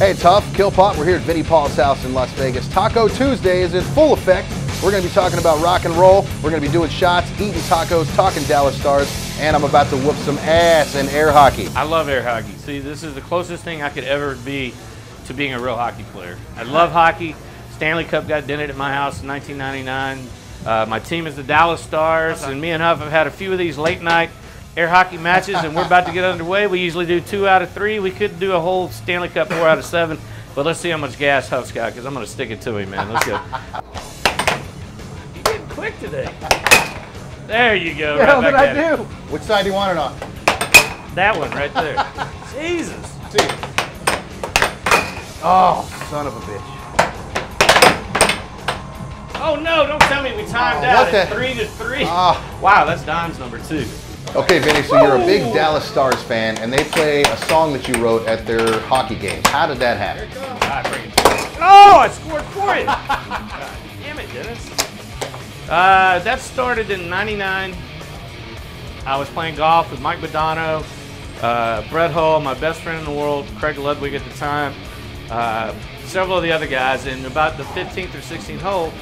Hey, Tough, Kilpop, we're here at Vinnie Paul's house in Las Vegas. Taco Tuesday is in full effect. We're going to be talking about rock and roll. We're going to be doing shots, eating tacos, talking Dallas Stars, and I'm about to whoop some ass in air hockey. I love air hockey. See, this is the closest thing I could ever be to being a real hockey player. I love hockey. Stanley Cup got dented at my house in 1999. Uh, my team is the Dallas Stars, and me and Huff have had a few of these late night air hockey matches, and we're about to get underway. We usually do two out of three. We could do a whole Stanley Cup four out of seven, but let's see how much gas Huff's got because I'm going to stick it to him, man. Let's go. You're getting quick today. There you go. What the right hell did I at it. do? Which side do you want it on? That one right there. Jesus. See. Oh, son of a bitch. Oh no! Don't tell me we timed Oh, out at the- three to three. Ah. wow, that's Don's number two. Okay, Vinnie, so you're a big Dallas Stars fan, and they play a song that you wrote at their hockey games. How did that happen? I bring it. Oh, I scored for you. Damn it, Dennis. Uh, that started in '99. I was playing golf with Mike Modano, uh, Brett Hull, my best friend in the world, Craig Ludwig at the time, uh, several of the other guys, and about the 15th or 16th hole,